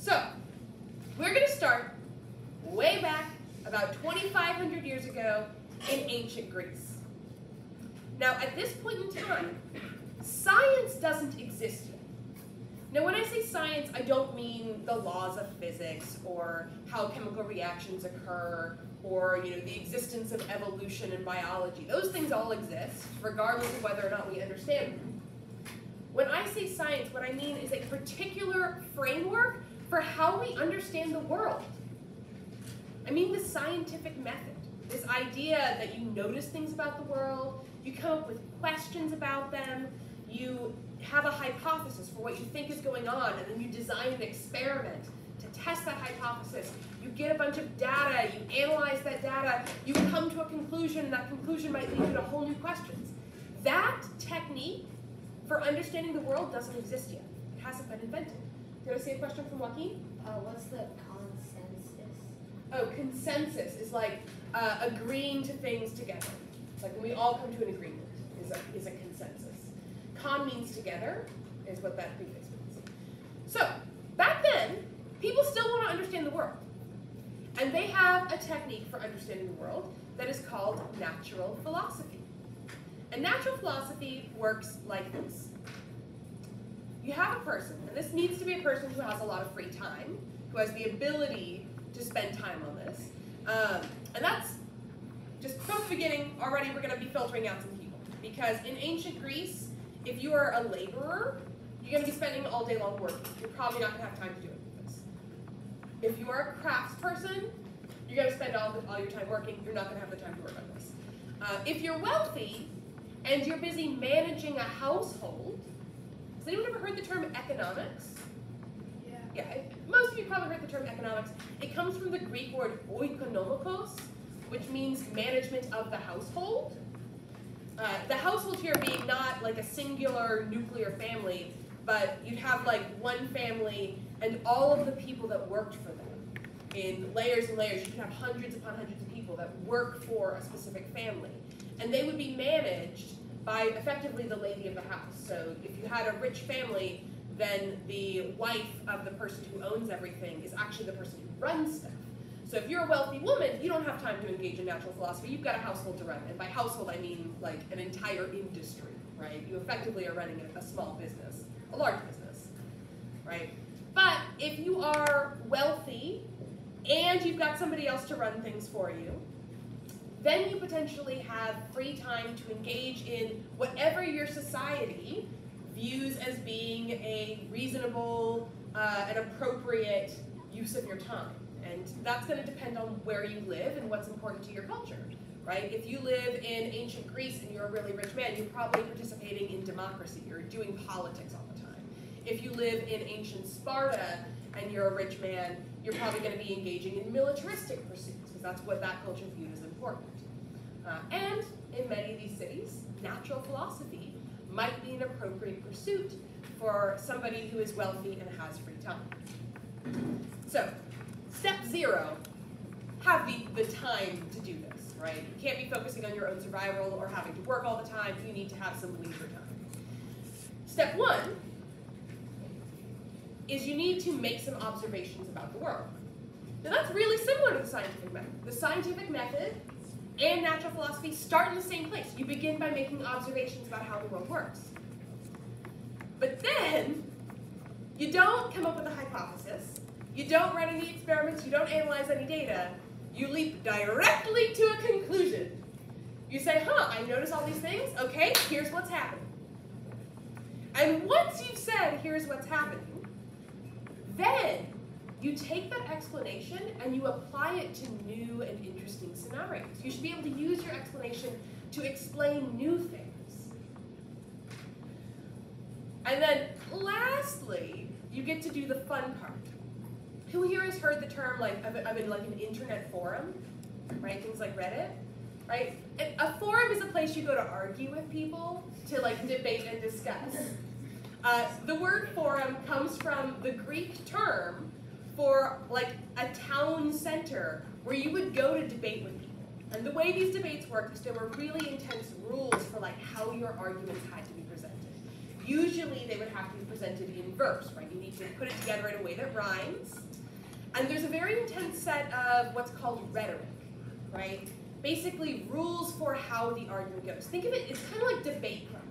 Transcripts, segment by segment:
So, we're going to start way back about 2,500 years ago in ancient Greece. Now, at this point in time, science doesn't exist yet. Now, when I say science, I don't mean the laws of physics or how chemical reactions occur or you know the existence of evolution and biology. Those things all exist, regardless of whether or not we understand them. When I say science, what I mean is a particular framework for how we understand the world. I mean the scientific method. This idea that you notice things about the world, you come up with questions about them, you have a hypothesis for what you think is going on, and then you design an experiment to test that hypothesis. You get a bunch of data, you analyze that data, you come to a conclusion, and that conclusion might lead you to whole new questions. That technique for understanding the world doesn't exist yet. It hasn't been invented. Do you want to see a question from Joaquin? Uh, what's the consensus? Oh, consensus is like uh, agreeing to things together. Like when we all come to an agreement is a, is a consensus. Con means together, is what that prefix means. So, back then, people still want to understand the world. And they have a technique for understanding the world that is called natural philosophy. And natural philosophy works like this. You have a person, and this needs to be a person who has a lot of free time, who has the ability to spend time on this. Um, and that's just from the beginning, already we're going to be filtering out some people. Because in ancient Greece, if you are a laborer, you're going to be spending all day long working. You're probably not going to have time to do this. If you are a crafts person, you're going to spend all, all your time working. You're not going to have the time to work on this. Uh, if you're wealthy and you're busy managing a household, has anyone ever heard the term economics? Yeah. Yeah, most of you probably heard the term economics. It comes from the Greek word oikonomikos, which means management of the household. Uh, the household here being not like a singular nuclear family, but you'd have like one family and all of the people that worked for them in layers and layers. You could have hundreds upon hundreds of people that work for a specific family. And they would be managed by effectively the lady of the house. So if you had a rich family, then the wife of the person who owns everything is actually the person who runs stuff. So if you're a wealthy woman, you don't have time to engage in natural philosophy. You've got a household to run. And by household, I mean like an entire industry, right? You effectively are running a small business, a large business, right? But if you are wealthy and you've got somebody else to run things for you, then you potentially have free time to engage in whatever your society views as being a reasonable uh, and appropriate use of your time. And that's going to depend on where you live and what's important to your culture, right? If you live in ancient Greece and you're a really rich man, you're probably participating in democracy. You're doing politics all the time. If you live in ancient Sparta and you're a rich man, you're probably going to be engaging in militaristic pursuits because that's what that culture viewed as important. Uh, and in many of these cities, natural philosophy might be an appropriate pursuit for somebody who is wealthy and has free time. So, step zero, have the, the time to do this, right? You can't be focusing on your own survival or having to work all the time. You need to have some leisure time. Step one is you need to make some observations about the world. Now that's really similar to the scientific method. The scientific method and natural philosophy start in the same place. You begin by making observations about how the world works. But then, you don't come up with a hypothesis, you don't run any experiments, you don't analyze any data, you leap directly to a conclusion. You say, huh, I notice all these things, okay, here's what's happening. And once you've said, here's what's happening, then you take that explanation and you apply it to new and interesting scenarios. You should be able to use your explanation to explain new things. And then lastly, you get to do the fun part. Who here has heard the term like of, of like an internet forum, right? Things like Reddit, right? And a forum is a place you go to argue with people, to like debate and discuss. Uh, the word forum comes from the Greek term for like a town center where you would go to debate with people. And the way these debates worked is there were really intense rules for like how your arguments had to be presented. Usually they would have to be presented in verse, right? You need to put it together in a way that rhymes. And there's a very intense set of what's called rhetoric, right? Basically, rules for how the argument goes. Think of it, it's kind of like debate club.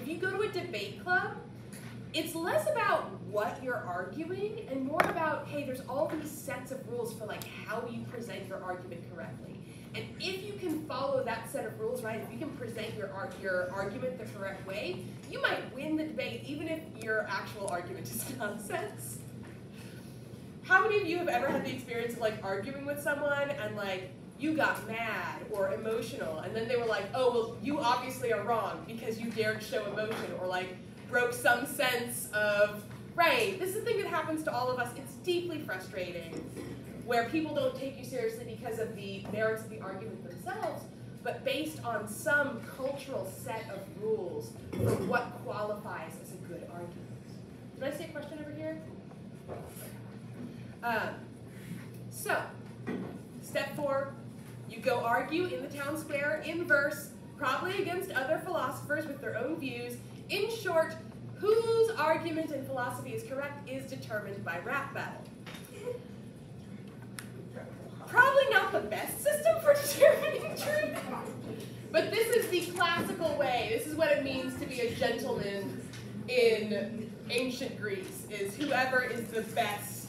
If you go to a debate club, it's less about what you're arguing and more about, hey, there's all these sets of rules for like how you present your argument correctly. And if you can follow that set of rules right, if you can present your your argument the correct way, you might win the debate even if your actual argument is nonsense. How many of you have ever had the experience of like arguing with someone and like you got mad or emotional and then they were like, oh, well, you obviously are wrong because you dared show emotion or like broke some sense of, right, this is a thing that happens to all of us. It's deeply frustrating where people don't take you seriously because of the merits of the argument themselves, but based on some cultural set of rules for what qualifies as a good argument. Did I see a question over here? Um, so, step four, you go argue in the town square in verse, probably against other philosophers with their own views. In short, whose argument and philosophy is correct is determined by rap battle. Probably not the best system for determining truth, but this is the classical way. This is what it means to be a gentleman in ancient Greece, is whoever is the best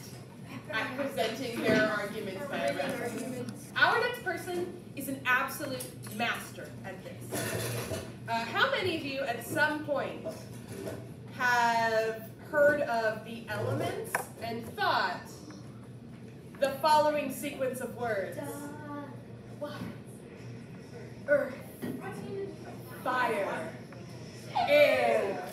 at presenting their arguments by rap. Our next person is an absolute master at this. Uh, how many of you at some point have heard of the elements and thought the following sequence of words? Water, earth, fire, air.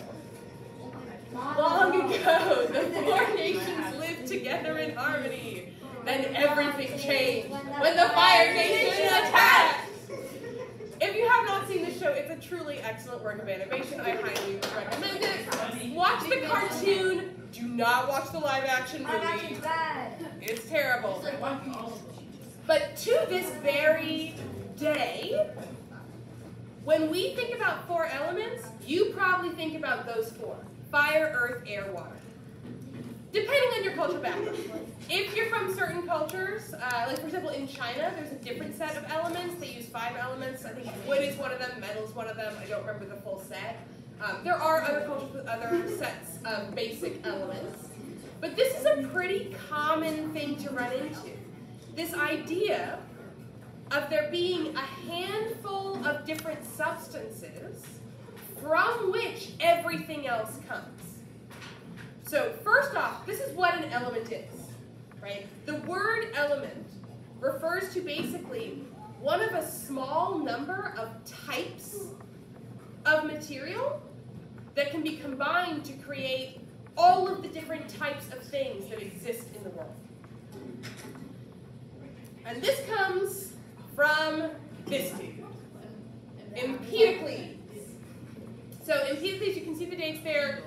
Long ago, the four nations lived together in harmony. Then everything changed when the Fire Nation attacked. If you have not seen the show, it's a truly excellent work of animation. I highly recommend it. Watch the cartoon. Do not watch the live action movie. It's terrible. But to this very day, when we think about four elements, you probably think about those four. Fire, earth, air, water. Depending on your cultural background. If you're from certain cultures, uh, like for example in China, there's a different set of elements. They use five elements. I think wood is one of them, metal is one of them. I don't remember the full set. Um, there are other cultures with other sets of basic elements. But this is a pretty common thing to run into. This idea of there being a handful of different substances from which everything else comes. So first off, this is what an element is, right? The word element refers to basically one of a small number of types of material that can be combined to create all of the different types of things that exist in the world. And this comes from this dude, Empedocles. So Empedocles, you can see the dates there,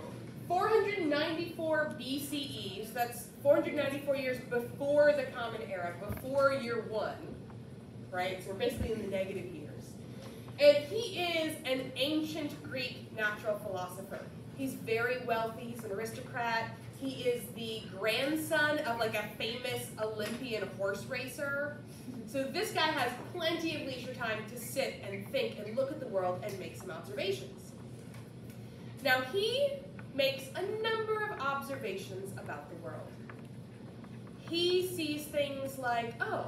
494 BCE, so that's 494 years before the Common Era, before year one, right? So we're basically in the negative years. And he is an ancient Greek natural philosopher. He's very wealthy, he's an aristocrat. He is the grandson of like a famous Olympian horse racer. So this guy has plenty of leisure time to sit and think and look at the world and make some observations. Now he makes observations about the world. He sees things like, oh,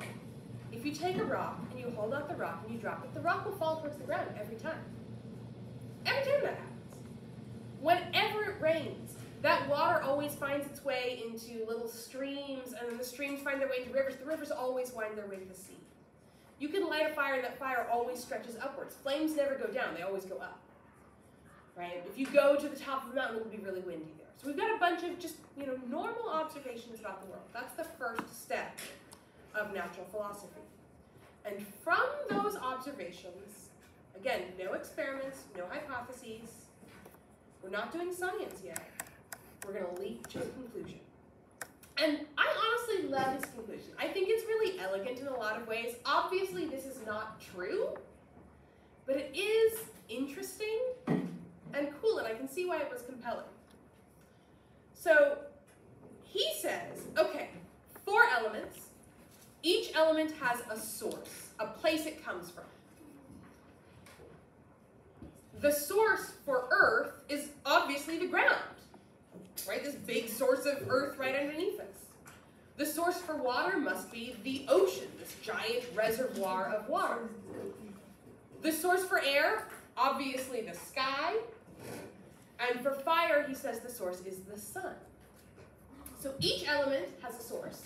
if you take a rock and you hold out the rock and you drop it, the rock will fall towards the ground every time. Every time that happens. Whenever it rains, that water always finds its way into little streams, and then the streams find their way into rivers. The rivers always wind their way to the sea. You can light a fire, and that fire always stretches upwards. Flames never go down, they always go up. Right? If you go to the top of the mountain, it will be really windy there. So we've got a bunch of just, you know, normal observations about the world. That's the first step of natural philosophy. And from those observations, again, no experiments, no hypotheses, we're not doing science yet. We're going to leap to a conclusion. And I honestly love this conclusion. I think it's really elegant in a lot of ways. Obviously, this is not true, but it is interesting and cool, and I can see why it was compelling. So he says, okay, four elements. Each element has a source, a place it comes from. The source for Earth is obviously the ground, right? This big source of Earth right underneath us. The source for water must be the ocean, this giant reservoir of water. The source for air, obviously the sky. And for fire, he says the source is the sun. So each element has a source,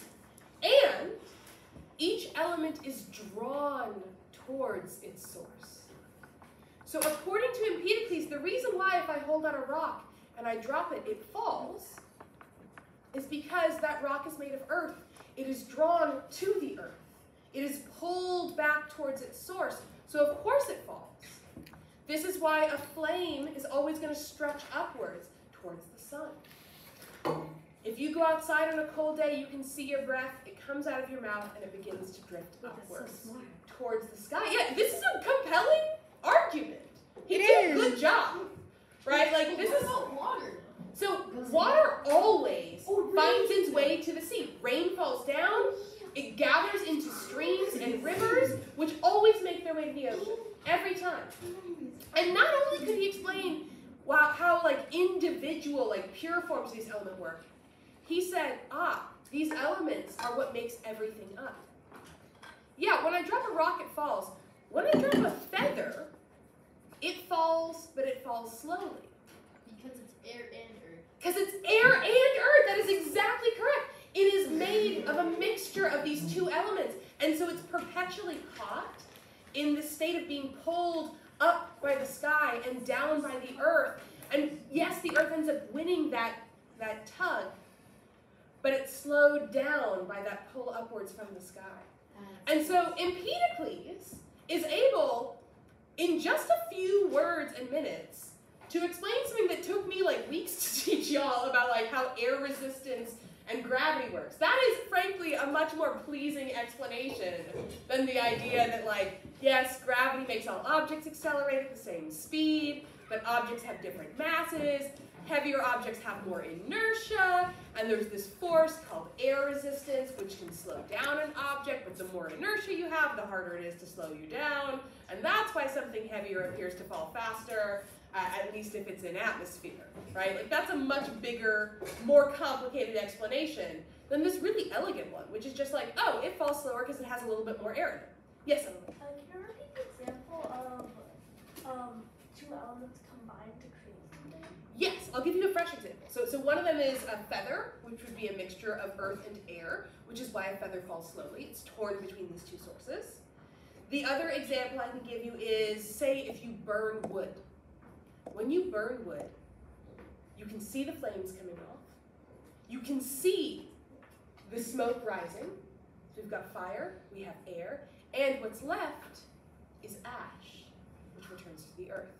and each element is drawn towards its source. So according to Empedocles, the reason why if I hold out a rock and I drop it, it falls, is because that rock is made of earth. It is drawn to the earth. It is pulled back towards its source. So of course it falls. This is why a flame is always going to stretch upwards towards the sun. If you go outside on a cold day, you can see your breath. It comes out of your mouth and it begins to drift upwards so towards the sky. Yeah, this is a compelling argument. He It did a good job, right? Like this is water. so water always Oh, finds its way to the sea. Rain falls down, it gathers into streams and rivers, which always make their way to the ocean every time. And not only could he explain wow, how like individual, like pure forms of these elements work, he said, ah, these elements are what makes everything up. Yeah, when I drop a rock, it falls. When I drop a feather, it falls, but it falls slowly. Because it's air and earth. Because it's air and earth. That is exactly correct. It is made of a mixture of these two elements. And so it's perpetually caught in the state of being pulled up by the sky and down by the earth. And yes, the earth ends up winning that, that tug, but it's slowed down by that pull upwards from the sky. And so Empedocles is able, in just a few words and minutes, to explain something that took me like weeks to teach y'all about like how air resistance and gravity works. That is frankly a much more pleasing explanation than the idea that like, yes, gravity makes all objects accelerate at the same speed, but objects have different masses. Heavier objects have more inertia, and there's this force called air resistance, which can slow down an object, but the more inertia you have, the harder it is to slow you down. And that's why something heavier appears to fall faster, uh, at least if it's in atmosphere, right? Like that's a much bigger, more complicated explanation than this really elegant one, which is just like, oh, it falls slower because it has a little bit more air in it. Yes, Emily? Uh, can you repeat the example of um, two elements combined to create something? Yes, I'll give you a fresh example. So, so one of them is a feather, which would be a mixture of earth and air, which is why a feather falls slowly. It's torn between these two sources. The other example I can give you is, say, if you burn wood. When you burn wood, you can see the flames coming off. You can see the smoke rising. So we've got fire, we have air, and what's left is ash, which returns to the earth.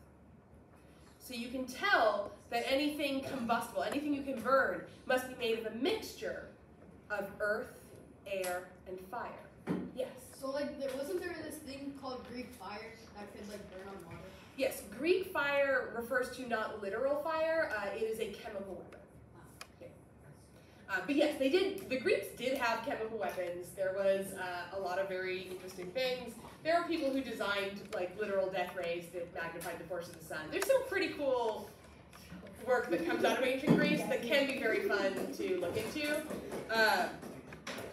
So you can tell that anything combustible, anything you can burn, must be made of a mixture of earth, air, and fire. Yes. So like, there wasn't there this thing called Greek fire that could like burn on water? Yes, Greek fire refers to not literal fire, uh, it is a chemical weapon. Yeah. Uh, but yes, they did. The Greeks did have chemical weapons. There was uh, a lot of very interesting things. There are people who designed like literal death rays that magnified the force of the sun. There's some pretty cool work that comes out of ancient Greece that can be very fun to look into. Uh,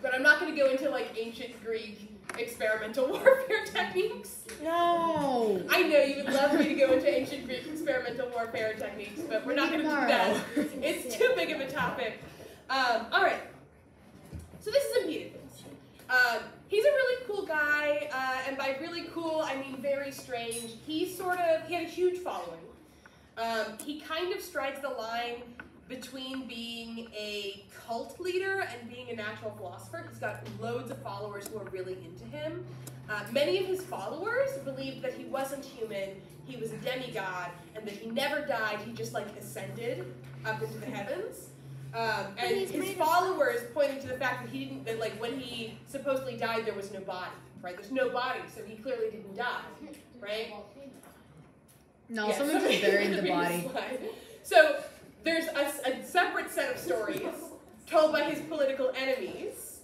but I'm not going to go into like ancient Greek experimental warfare techniques. No. I know you would love me to go into ancient Greek experimental warfare techniques, but we're not going to do that. It's too big of a topic. Um, all right. So this is Empedocles. Um, he's a really cool guy, uh, and by really cool, I mean very strange. He sort of he had a huge following. Um, he kind of strikes the line between being a cult leader and being a natural philosopher. He's got loads of followers who are really into him. Uh, many of his followers believed that he wasn't human, he was a demigod, and that he never died, he just like ascended up into the heavens. Um, and his followers pointed to the fact that he didn't, that like when he supposedly died, there was no body, right? There's no body, so he clearly didn't die. Right? No, Yeah, someone just buried the body. So there's a separate set of stories told by his political enemies,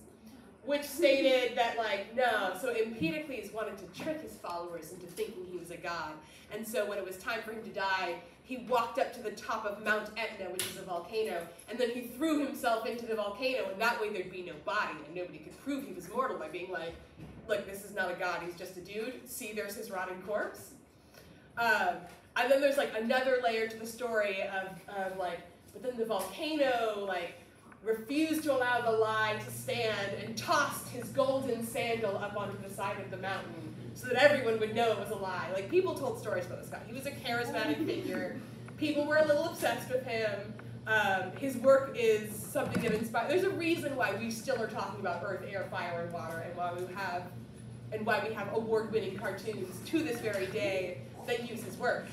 which stated that like no, so Empedocles wanted to trick his followers into thinking he was a god, and so when it was time for him to die, he walked up to the top of Mount Etna, which is a volcano, and then he threw himself into the volcano, and that way there'd be no body, and nobody could prove he was mortal by being like, look, this is not a god, he's just a dude. See, there's his rotting corpse. Um, and then there's like another layer to the story of, of like, but then the volcano like refused to allow the lie to stand and tossed his golden sandal up onto the side of the mountain so that everyone would know it was a lie. Like people told stories about this guy. He was a charismatic figure. People were a little obsessed with him. Um, his work is something that inspires. There's a reason why we still are talking about Earth, Air, Fire, and Water, and why we have, and why we have award-winning cartoons to this very day that use his work.